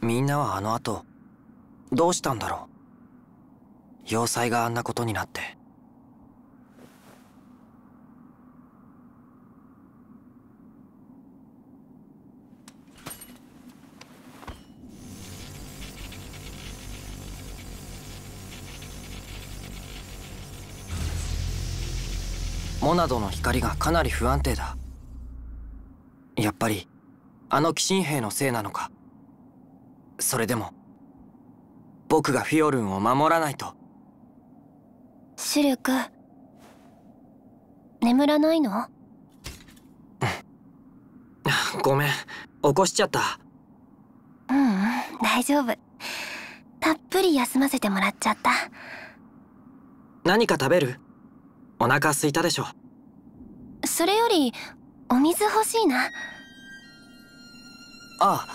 みんなはあの後どうしたんだろう？要塞があんなことになって。モナドの光がかなり不安定だ。やっぱりあの鬼神兵のせいなのか？それでも僕がフィオルンを守らないと。シルク眠らないの？ごめん。起こしちゃった。ううん大丈夫。たっぷり休ませてもらっちゃった。何か食べる？お腹空いたでしょ。それよりお水欲しいな。ああ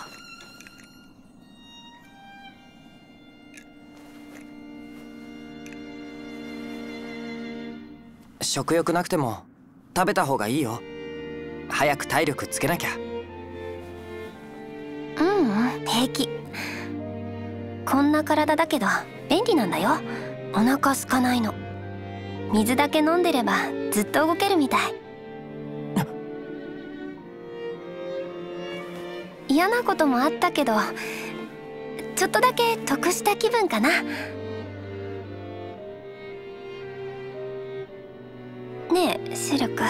食欲なくても食べた方がいいよ。早く体力つけなきゃ。ううん平気。こんな体だけど便利なんだよ。お腹空かないの。水だけ飲んでればずっと動けるみたい。嫌なこともあったけどちょっとだけ得した気分かな。ねえシルク。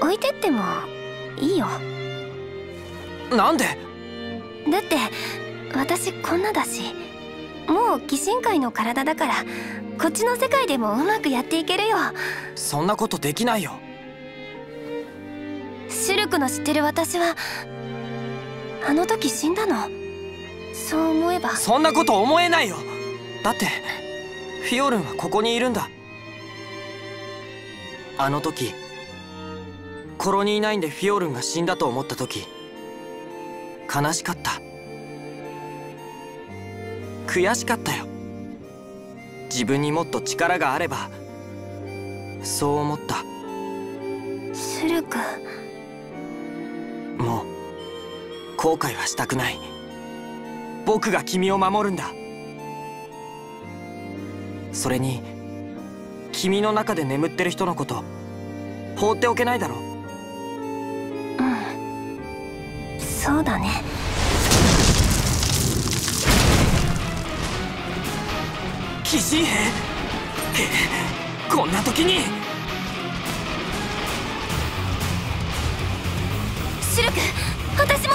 置いてってもいいよ。なんで？だって私こんなだしもう鬼神界の体だからこっちの世界でもうまくやっていけるよ。そんなことできないよ。シルクの知ってる私はあの時死んだの。そう思えば。そんなこと思えないよ。だってフィオルンはここにいるんだ。あの時コロニー9でフィオルンが死んだと思った時悲しかった。悔しかったよ。自分にもっと力があればそう思った。シルクもう後悔はしたくない。僕が君を守るんだそれに君の中で眠ってる人のこと放っておけないだろう。ん。そうだね。鬼神兵？こんな時に！シルク私も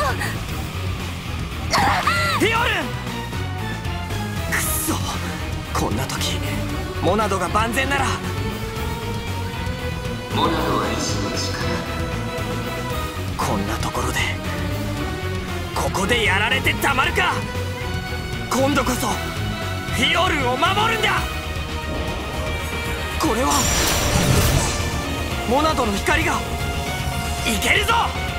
モナドが万全なら。モナドは意志の力。こんなところでここでやられてたまるか。今度こそフィオルを守るんだ。これはモナドの光がいけるぞ。